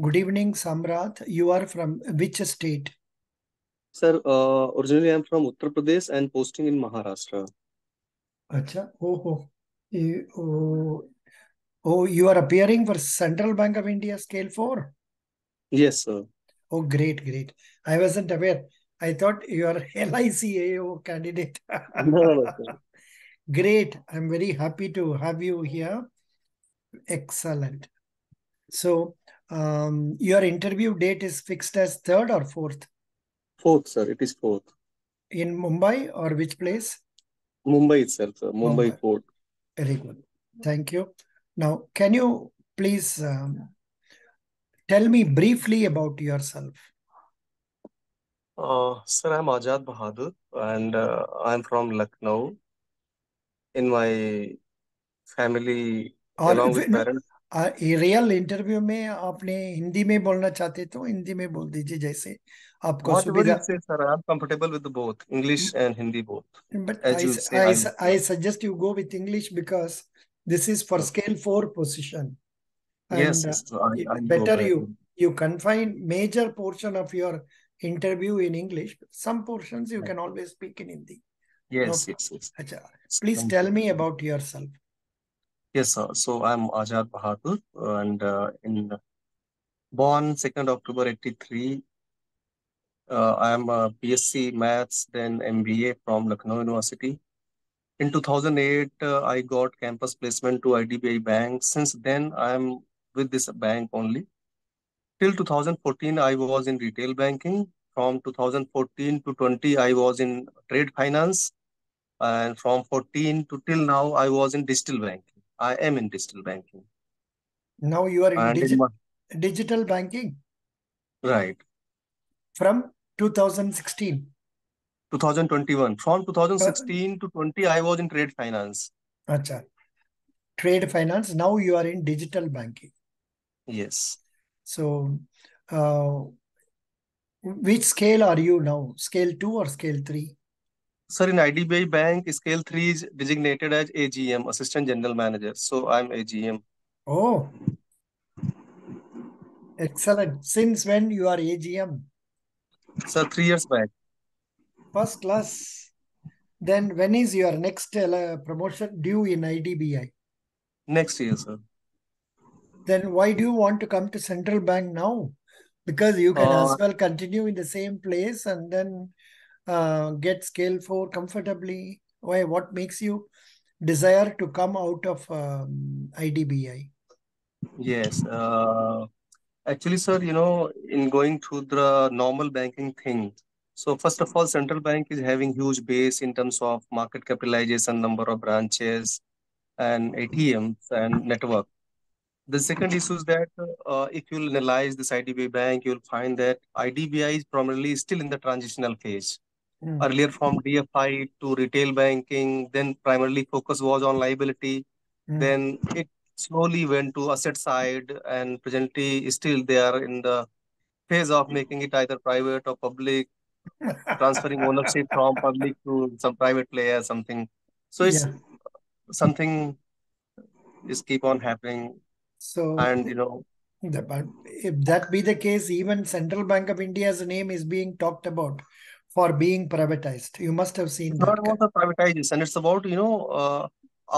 Good evening, Samrat. You are from which state? Sir, uh, originally I'm from Uttar Pradesh and posting in Maharashtra. Acha. Oh, oh. You, oh, oh, you are appearing for Central Bank of India Scale 4? Yes, sir. Oh, great, great. I wasn't aware. I thought you are LICAO candidate. No, no, no, sir. Great. I'm very happy to have you here. Excellent. So, um, your interview date is fixed as third or fourth Fourth, sir. It is fourth. in Mumbai or which place? Mumbai itself, sir. Mumbai Mumbai. port. Very good. Thank you. Now, can you please um, tell me briefly about yourself? Uh, sir, I'm Ajad Bahadur and uh, I'm from Lucknow. In my family, और along with parents. Real interview में आपने हिंदी में बोलना चाहते तो हिंदी में बोल दीजिए जैसे आपको I suggest you go with English because this is for scale four position better you you can find major portion of your interview in English some portion you can always speak in Hindi Yes, no yes, yes. Please tell me about yourself. Yes, sir. So I'm Ajad Bahadur and uh, in born 2nd October 83. Uh, I am a BSc Maths, then MBA from Lucknow University. In 2008, uh, I got campus placement to IDBI Bank. Since then, I am with this bank only. Till 2014, I was in retail banking. From 2014 to 20, I was in trade finance. And from 14 to till now, I was in digital banking. I am in digital banking. Now you are in And in my, digital banking right, from 2016. 2021. From Uh, 2016 to 20, I was in trade finance. acha. Trade finance. Now you are in digital banking. Yes. So, uh, which scale are you now? Scale two or scale three? Sir, in IDBI Bank, scale 3 is designated as AGM, Assistant General Manager. So I'm AGM. Oh, excellent. Since when you are AGM? Sir, three years back. First class. Then when is your next uh, promotion due in IDBI? Next year, sir. Then why do you want to come to central bank now? Because you can Uh, as well continue in the same place and then uh, get scale four comfortably. Why? What makes you desire to come out of um, IDBI? yes. Uh, actually, sir, you know, in going through the normal banking thing, so first of all, central bank is having huge base in terms of market capitalization, number of branches, and ATMs and network. The second issue is that uh, if you'll analyze this IDBI bank, you'll find that IDBI is primarily still in the transitional phase. Hmm. Earlier from DFI to retail banking, then primarily focus was on liability. Hmm. Then it slowly went to asset side, and presently still they are in the phase of making it either private or public, transferring ownership from public to some private player, something. So it's Yeah. something is keep on happening, So and you know, the- but if that be the case, even Central Bank of India's name is being talked about for being privatized. You must have seen it's not about the privatization. It's about you know, uh,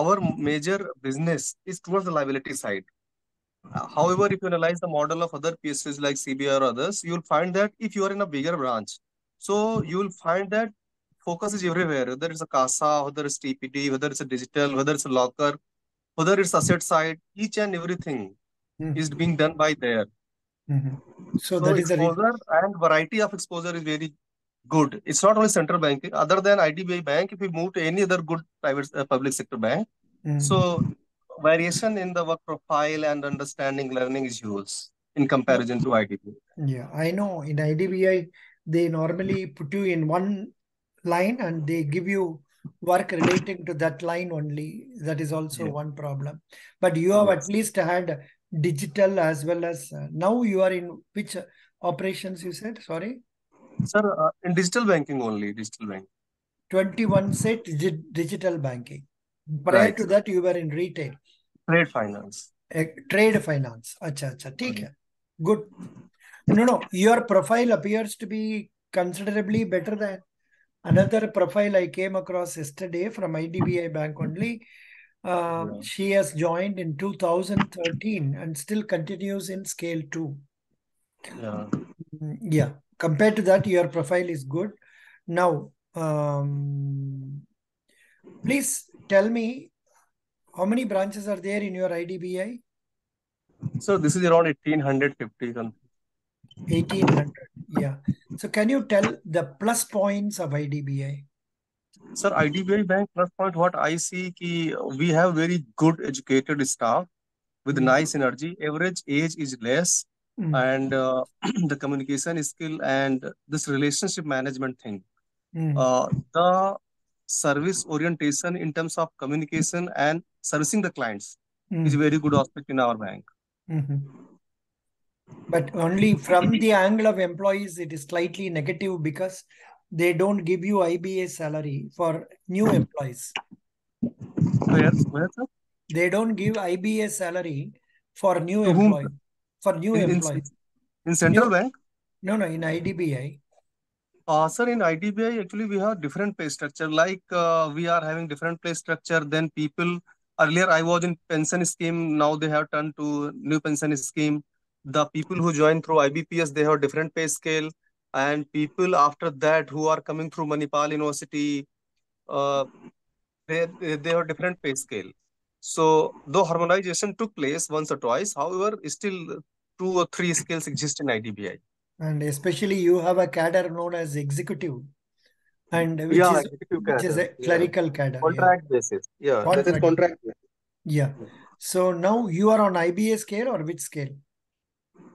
our major business is towards the liability side. Uh, However, if you analyze the model of other PSUs like CBI or others, you'll find that if you are in a bigger branch, so you'll find that focus is everywhere, whether it's a CASA, whether it's TPD, whether it's a digital, whether it's a locker, whether it's asset side, each and everything Hmm. is being done by there. Mhm. So So that is exposure and variety of exposure is very good. It's not only central banking, other than IDBI bank, if you move to any other good private uh, public sector bank, Hmm. so variation in the work profile and understanding learning is huge in comparison to IDBI. Yeah, I know. In IDBI, they normally put you in one line and they give you work relating to that line only. That is also Yeah. one problem. But you have Yes. at least had digital as well as uh, now you are in which operations you said? Sorry, Sir, uh, in digital banking only, digital bank. 21 set digital banking. Prior right. to that, you were in retail. Trade finance. Uh, trade finance. Acha, acha. Theek hmm. hai. Good. No, no. Your profile appears to be considerably better than another profile I came across yesterday from IDBI Bank only. Uh, yeah. She has joined in 2013 and still continues in scale two. Yeah. Mm, yeah compared to that your profile is good now um, please tell me how many branches are there in your idbi So this is around 1850 something. 1800 yeah so can you tell the plus points of idbi Sir, IDBI Bank plus point what I see ki we have very good educated staff with Mm. nice energy. Average age is less Mm, and uh, the communication skill and this relationship management thing. mm, Uh, the service orientation in terms of communication and servicing the clients is mm, very good aspect in our bank. mhm. But only from the angle of employees, it is slightly negative because they don't give you IBA salary for new employees. Where, where sir? They don't give IBA salary for new To whom, employees. For new In, in, employees. in Central New, Bank? no, no, in IDBI. Uh, sir, in IDBI, actually, we have different pay structure. Like uh, we are having different pay structure than people. Earlier, I was in pension scheme. Now they have turned to new pension scheme. The people who join through IBPS, they have different pay scale. And people after that who are coming through Manipal University, uh, they, they they have different pay scale. So though harmonization took place once or twice, however, still two or three scales exist in IDBI. And especially you have a cadre known as executive and which Yeah, is executive which is cadre. a Yeah. clerical cadre. Yeah. Contract basis. Yeah, that is Contract. contract. basis. Yeah. So now you are on IBA scale or which scale?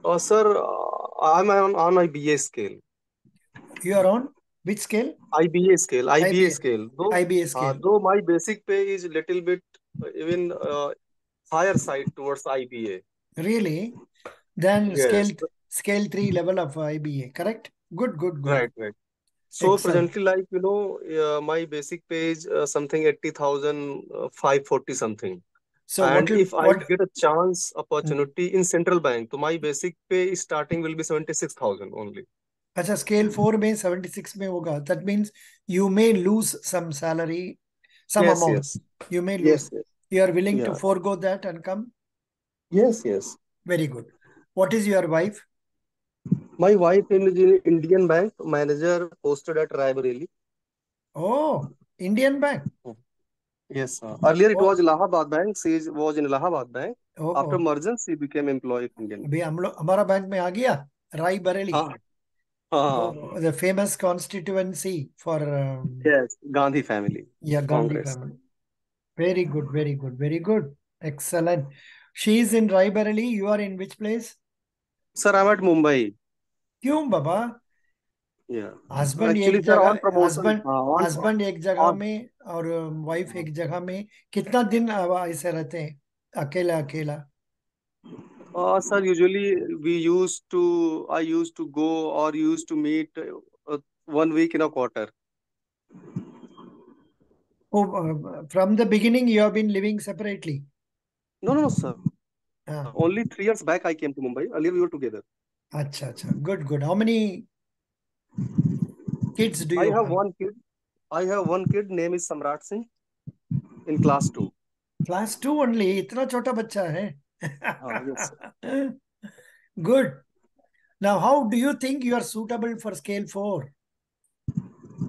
Uh, sir, uh, I'm on, on IBA scale. You are on which scale? IBA scale. IBA IBA. scale. Though, IBA uh, scale. though my basic pay is a little bit uh, even uh, higher side towards IBA. Really? Then Yes. scale scale three level of IBA, correct? Good, good, good. Right, right. So Excellent. presently, like you know, uh, my basic pay is uh, something eighty thousand uh, five forty something. So what And will if I what get a chance Hmm. opportunity in central bank, so my basic pay starting will be seventy six thousand only. अच्छा scale four में 76 में होगा. That means you may lose some salary, some yes, amount yes. you may lose yes, yes. you are willing yeah. to forego that and come yes yes very good what is your wife my wife in indian bank manager posted at Raebareli. oh indian bank yes sir. earlier it oh. was allahabad bank she was in allahabad bank oh, oh. after oh. merger she became employee of indian bank bhi hamara bank mein aa gaya Raebareli हाँ, Oh, the famous constituency for um, Yes, Gandhi family, yeah Gandhi Congress. family. Very good, very good, very good. Excellent. She is in Raebareli. You are in which place? Sir, I'm at Mumbai. क्यों बाबा Yeah. Husband एक जगह husband uh, husband एक जगह में और wife एक जगह में कितना दिन ऐसे रहते हैं अकेला अकेला uh, sir, usually we used to, I used to go or used to meet uh, one week in a quarter. Oh, uh, from the beginning you have been living separately. No, no, no, sir. हाँ Only three years back I came to Mumbai. Earlier we were together. अच्छा अच्छा good good. How many kids do you I have have? one kid. I have one kid. Name is Samrat Singh in class two. Class two only इतना छोटा बच्चा है Oh, good. Now, how do you think you are suitable for scale four?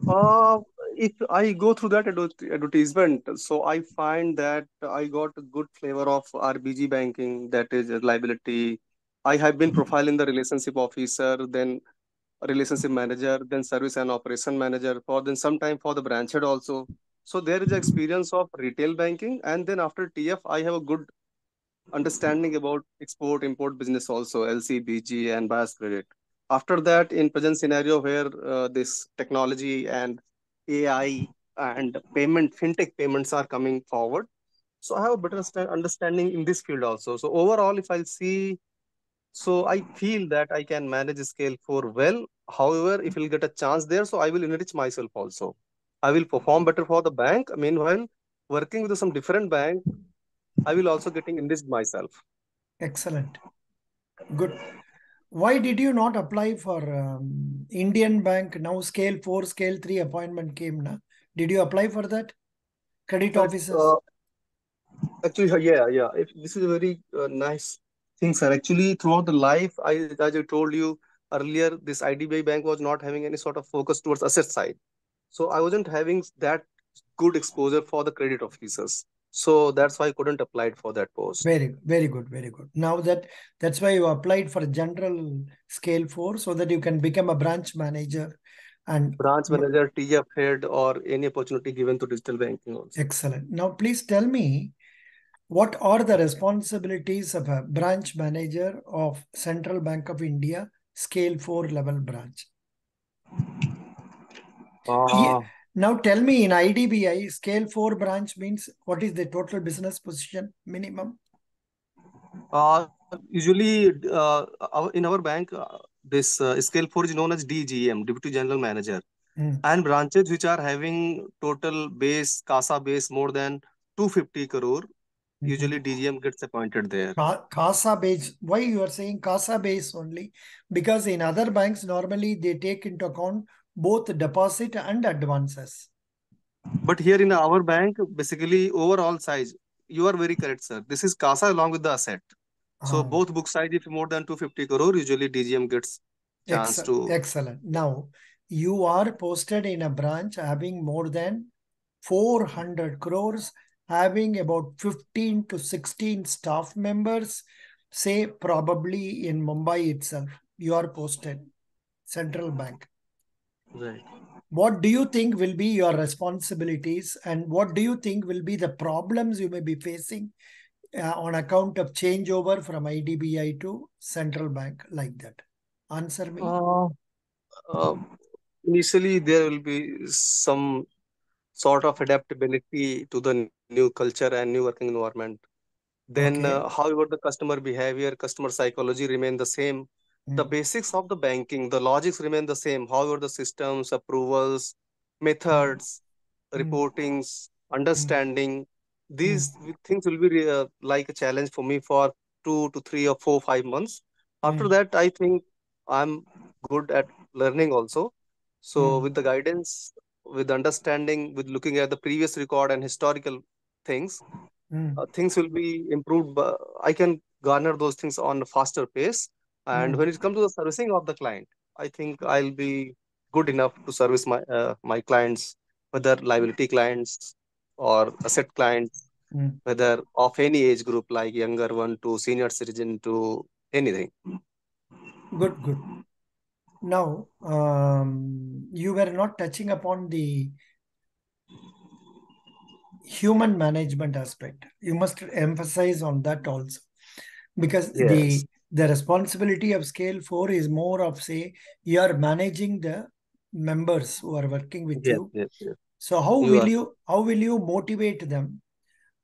Uh, if I go through that advertisement, so I find that I got a good flavor of RBG banking, that is uh, liability. I have been profiling the relationship officer, then relationship manager, then service and operation manager, for then sometime for the branch head also. So there is experience of retail banking, and then after TF, I have a good understanding about export import business also, LC, BG, and buyer's credit. After that, in present scenario where uh, this technology and AI and payment fintech payments are coming forward, so I have a better understanding in this field also. So overall, if I'll see, so I feel that I can manage scale for well. However, if I'll get a chance there, so I will enrich myself also. I will perform better for the bank. Meanwhile, working with some different bank, I will also getting enriched myself. Excellent. Good. Why did you not apply for um, Indian Bank? Now scale four, scale three appointment came. Na? Did you apply for that? Credit But, officers? uh, actually, uh, yeah, yeah. If, this is a very uh, nice thing, sir. Actually, throughout the life, I, as I told you earlier, this IDBI Bank was not having any sort of focus towards asset side. So I wasn't having that good exposure for the credit officers. So that's why I couldn't apply for that post. Very, very good, very good. Now that that's why you applied for a general scale four so that you can become a branch manager and branch manager, TF head, or any opportunity given to digital banking also. excellent. Now please tell me what are the responsibilities of a branch manager of Central Bank of India scale four level branch? Uh, Now tell me in IDBI scale four branch means what is the total business position minimum? uh, usually, uh, our, in our bank, uh, this uh, scale 4 is known as DGM, Deputy General Manager. Hmm. And branches which are having total base, CASA base more than 250 crore, Mhm. usually DGM gets appointed there. Ca- CASA base. Why you are saying CASA base only? Because in other banks normally they take into account both deposit and advances. But here in our bank, basically overall size, you are very correct, sir. This is CASA along with the asset. So Ah, both book size, if more than 250 crore, usually DGM gets chance ex- to excellent. Now you are posted in a branch having more than 400 crores, having about 15 to 16 staff members, say probably in Mumbai itself. You are posted, Central Bank. Right. what do you think will be your responsibilities and what do you think will be the problems you may be facing uh, on account of changeover from idbi to central bank like that answer me Uh, uh, initially, there will be some sort of adaptability to the new culture and new working environment. Then, okay uh, however, the customer behavior, customer psychology remain the same. The Mm, basics of the banking, the logics remain the same. However, the systems, approvals, methods, mm, reportings, understanding, mm, these things will be uh, like a challenge for me for two to three or four, five months. After mm, that, I think I'm good at learning also. So, mm, with the guidance, with understanding, with looking at the previous record and historical things, mm, uh, things will be improved. But I can garner those things on a faster pace. And mm, when it comes to the servicing of the client, I think I'll be good enough to service my uh, my clients, whether liability clients or asset clients, mm. whether of any age group, like younger one to senior citizen to anything. good good. Now um, you were not touching upon the human management aspect. You must emphasize on that also. Because Yes, the the responsibility of scale 4 is more of say you are managing the members who are working with yes, you. yes, yes. so how You will are. you how will you motivate them?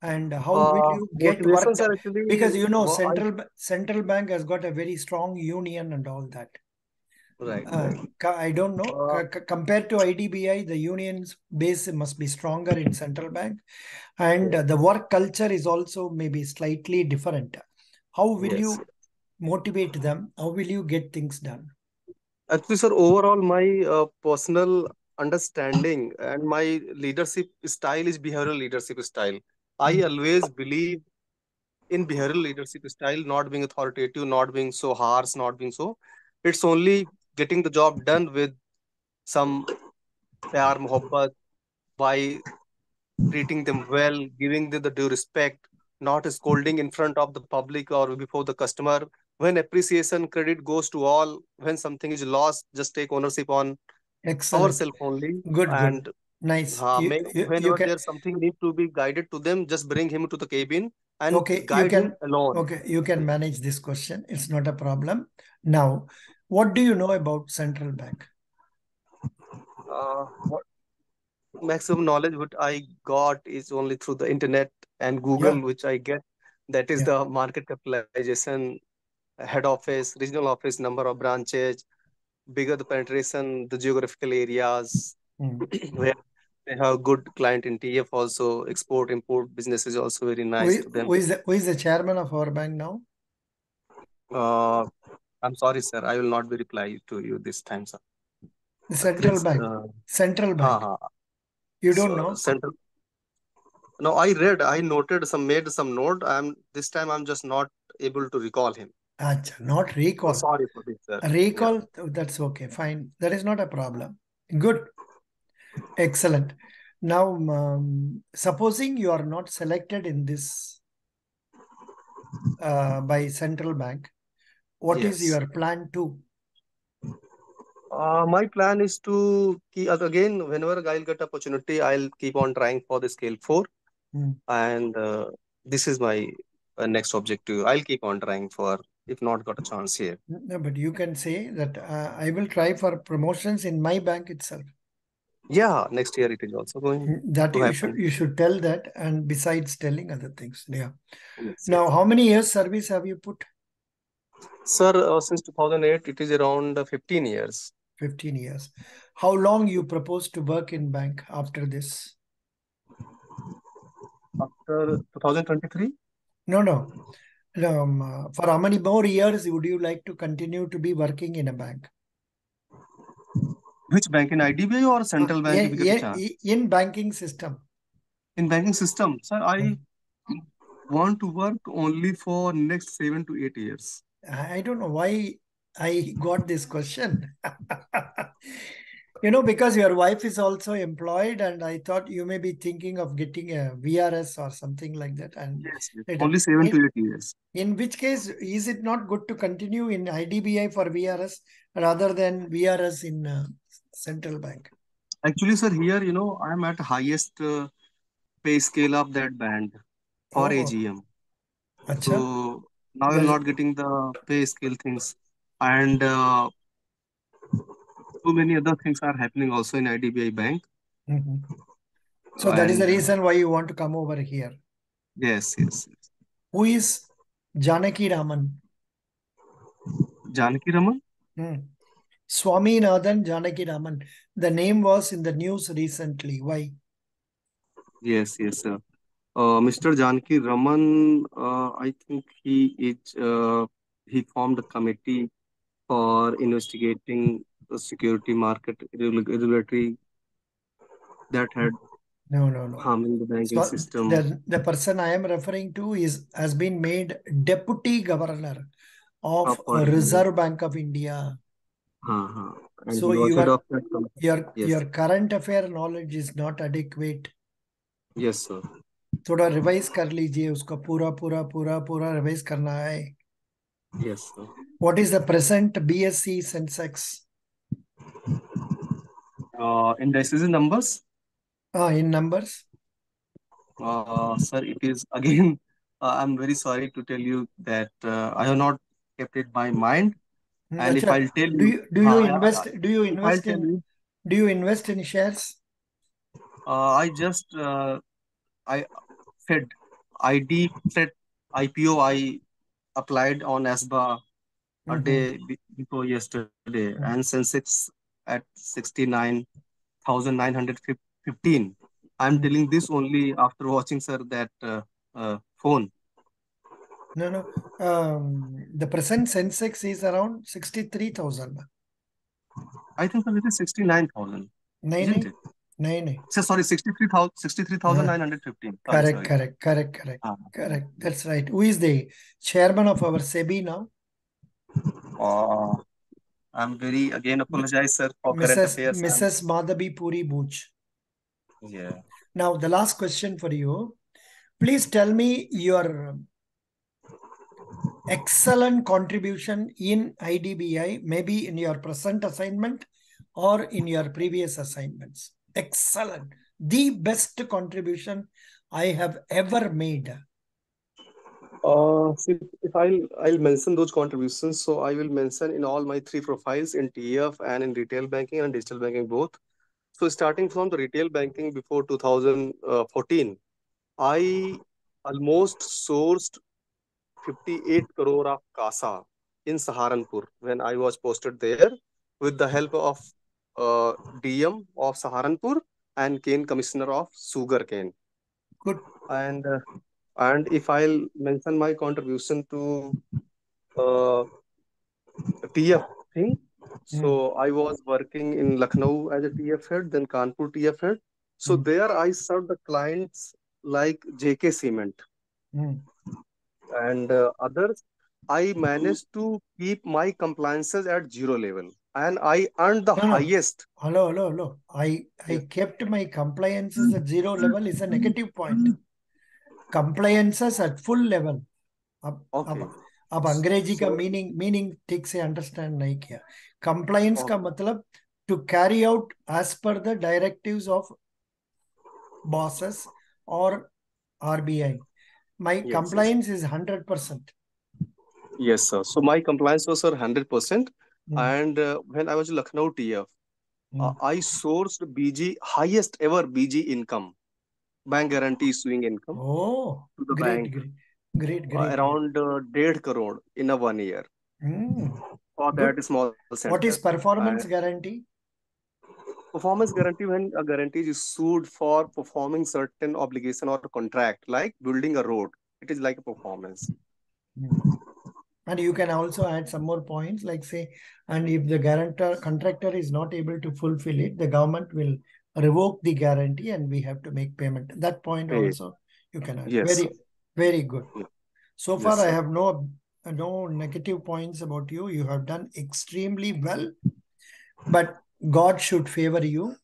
And how will Uh, you get work motivations done? are actually because you know I central Ba- central bank has got a very strong union and all that. Right, uh, right. i don't know. Uh, compared to idbi the union's base must be stronger in central bank. And the work culture is also maybe slightly different. How will you motivate them how will you get things done Actually, sir, overall, my uh, personal understanding and my leadership style is behavioral leadership style. I Mm, always believe in behavioral leadership style, not being authoritative, not being so harsh, not being so. It's only getting the job done with some pyar, mohabbat by treating them well, giving them the due respect, not scolding in front of the public or before the customer. When appreciation credit goes to all, when something is lost, just take ownership on excellent. ourselves only. good good. And nice. uh, you, may, you you can there's something need to be guided to them, just bring him to the cabin and okay you guide him can alone. okay you can manage this question. It's not a problem. Now what do you know about central bank? Uh, what? Maximum knowledge what I got is only through the internet and Google, yeah. which I get. That is yeah. the market capitalization, head office, regional office, number of branches, bigger the penetration, the geographical areas Mm. where they have good client in TF also, export, import business is also very nice them. who is the, who is the chairman of our bank now Uh, I'm sorry, sir. I will not be reply to you this time, sir. The Uh, central please, bank. uh, Central bank. ha. You don't So, know? central. No, I read, I noted some, made some note. I'm this time I'm just not able to recall him. Acha, not recall. sorry for this, sir. Yeah. Recall, that's okay, fine. That is not a problem. Good. Excellent. Now, um, supposing you are not selected in this uh, by central bank, what is Yes. your plan to? Uh, my plan is to keep again whenever I'll get opportunity, I'll keep on trying for the scale four, Hmm. and uh, this is my uh, next objective. I'll keep on trying for if not got a chance here. No, but you can say that uh, I will try for promotions in my bank itself. Yeah, next year it is also going That to you should you should tell that, and besides telling other things, yeah. Yes, Now, yes. how many years service have you put? Sir, uh, since 2008, it is around uh, 15 years. 15 years. How long you propose to work in bank after this? After 2023, No, no. Um, uh, for how many more years would you like to continue to be working in a bank? which bank in IDBI or Uh, central bank? you get a yeah, in banking system. In banking system, sir, Hmm. I want to work only for next seven to eight years. I don't know why I got this question. You know, because your wife is also employed, and I thought you may be thinking of getting a VRS or something like that. And Yes, later, Only seven in, to eight years. in which case, is it not good to continue in IDBI for VRS rather than VRS in uh, central bank? Actually, sir, here, you know, I'm at highest uh, pay scale of that band for Oh, AGM. acha. So now I'm Well, not getting the pay scale things. And uh, so many other things are happening also in IDBI Bank. mhm. So that is the reason why you want to come over here. yes, yes, yes. Who is Janakiraman? Janaki Raman? Hmm. Swaminathan Janakiraman. The name was in the news recently. Why? Yes, yes, sir. Uh, Mr. Janakiraman, uh, I think he is uh, he formed a committee for investigating the security market irreg- irregularity that had No, no, no. harming the banking So system. the, the person I am referring to is has been made deputy governor of Upper, uh, Reserve Bank of India. uh, and So he was head your of that committee. your Yes, your current affair knowledge is not adequate. yes, sir. थोड़ा revise कर लीजिए उसका पूरा पूरा पूरा पूरा revise करना है Yes, sir. What is the present BSC Sensex uh, in numbers? Uh, in numbers? Uh, sir, it is again, uh, I'm very sorry to tell you that uh, I have not kept it by mind. And Achha, if I'll tell do you, do you uh, invest? Do you invest in? You, do you invest in shares? Uh, I just uh, I fed ID fed IPO. I applied on ASBA mm -hmm. a mm-hmm. day before yesterday, mm -hmm. and at 69,915. I'm Mm. telling this only after watching, sir, that uh, uh, phone. No, no. Um, the present Sensex is around 63,000. I think sir, it is 69,000, नहीं isn't नहीं it? नहीं नहीं So, sorry, 63,000, 63,915. Sorry, correct sorry. correct correct correct Ah, correct that's right who is the chairman of I'm very again apologize, sir, for current Mrs. affairs. Mrs. Madhabi Puri Buch yeah. now the last question for you please tell me your excellent contribution in IDBI maybe in your present assignment or in your previous assignments excellent the best contribution I have ever made Uh, see, if I'll I'll mention those contributions, so I will mention in all my three profiles in TF and in retail banking and digital banking both. So starting from the retail banking before 2014, I almost sourced 58 crore of CASA in Saharanpur when I was posted there with the help of uh, DM of Saharanpur and cane commissioner of sugar cane. good And uh, and if I'll mention my contribution to uh, TF thing. Hmm. So I was working in Lucknow as a TF head, then Kanpur TF head. So Hmm. there I served the clients like JK Cement Hmm. and uh, others. I managed to keep my compliances at zero level, and I earned the no. highest. Hello, hello, hello. I I kept my compliances at zero level is a negative point. Compliances at full level. अब Okay. अब अब अंग्रेजी का So meaning meaning ठीक से understand नहीं किया compliance का okay. मतलब to carry out as per the directives of bosses or RBI. My Yes, yes. compliance is 100%. Yes, sir. So my compliance was sir 100%. Hmm. And uh, when I was in Lucknow TF, uh, Hmm. I sourced BG highest ever BG income, bank guarantee issuing income Oh, to the great, bank great, great, great, around uh, dead crore in a one year Hmm. for Good. that small What is performance And guarantee? performance guarantee when a guarantee is sued for performing certain obligation or contract, like building a road, it is like a performance. Hmm. And you can also add some more points, like say, and if the guarantor contractor is not able to fulfill it, the government will revoke the guarantee and we have to make payment. At That point also you can add. yes, Very, very good. So Yes, far, I have no no negative points about you. You have done extremely well, but God should favor you,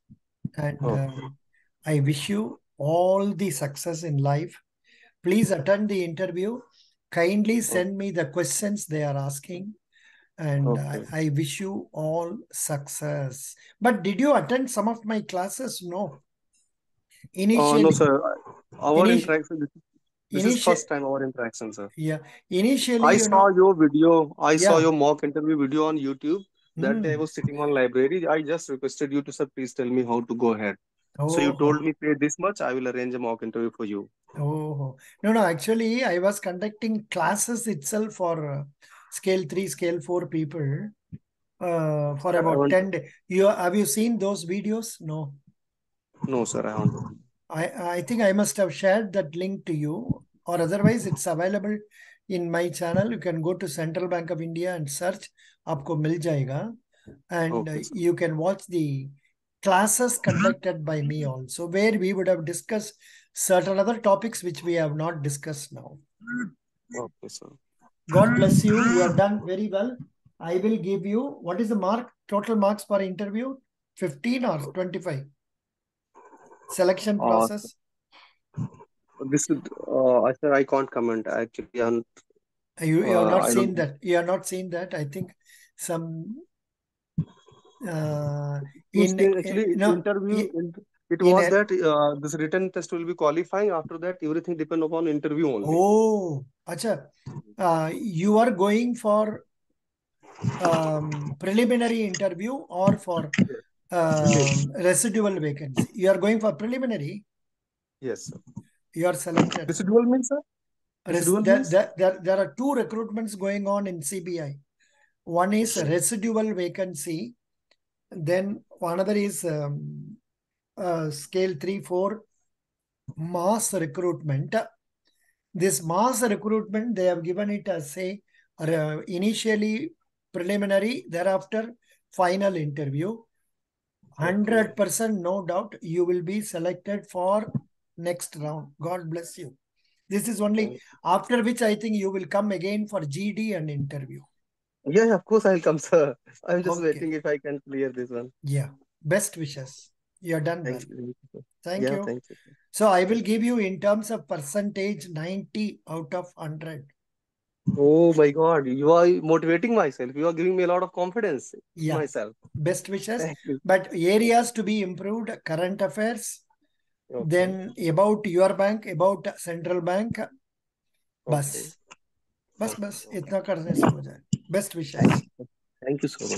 and Okay. um, I wish you all the success in life. Please attend the interview. Kindly send me the questions they are asking, and I, Okay. I wish you all success. But did you attend some of my classes? No. Uh, no, Initially, sir. Our initially, interaction, this, this is first time our interaction, sir. yeah. Initially, I you saw know, your video. I saw your mock interview video on YouTube. That day I was sitting on library. I just requested you to, sir, please tell me how to go ahead. So you Oh, told me pay this much. I will arrange a mock interview for you. oh, no, no. Actually, I was conducting classes itself for uh, scale three, scale four people uh, for sir, about 10 days. You, have you seen those videos? No. No, sir, I haven't. I, I think I must have shared that link to you or otherwise it's available in my channel. You can go to Central Bank of India and search. Aapko mil jayega. And okay, you can watch the classes mm-hmm. conducted by me also, where we would have discussed certain other topics which we have not discussed now. Okay, sir. God bless you. You have done very well. I will give you what is the mark? Total marks per interview? 15 or 25? Selection Uh, process? this is, uh, I said I can't comment actually. And You, you have uh, not seen that. You have not seen that. I think some uh, in, in- in actually, no interview. in, in- It in was that uh, this written test will be qualifying. After that, everything depend upon interview only. oh, acha, uh, you are going for um, preliminary interview or for Yes. um, residual vacancy. You are going for preliminary. Yes, sir. You are selected. Residual means, sir? Res- Residual there, means? there, there, there are two recruitments going on in CBI. One is residual vacancy. Then another is um, uh, scale 3 4 mass recruitment. This mass recruitment, they have given it as say uh, initially preliminary, thereafter final interview. 100% no doubt you will be selected for next round. God bless you. This is only after which I think you will come again for GD and interview. Yeah, yeah, of course I'll come, sir. I'm just Okay. waiting if I can clear this one. Yeah. Best wishes. You're done. Thank, you. Thank, yeah, you. thank you. So I will give you in terms of percentage 90 out of 100. Oh my God, you are motivating myself. You are giving me a lot of confidence yeah. myself. Best wishes. But areas to be improved, current affairs, okay. then about your bank, about central bank. Bus. Okay. Bus, bus. Itna karne se ho. Best wishes. Thank you so much.